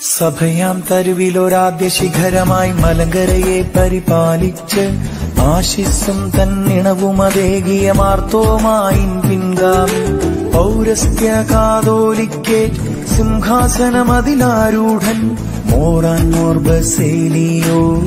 സഭയാം തരുവിലൊരാദ്യ ശിഖരമായി മലങ്കരയെ പരിപാലിച്ച് ആശിസ്സും തന്നിണവുമതേകിയ മാർത്തോമായിൻ പിൻഗാമി പൗരസ്ത്യ കാതോലിക്കെ സിംഹാസനമതിലാരൂഢൻ. മോറാൻ മോർബസേലിയോ.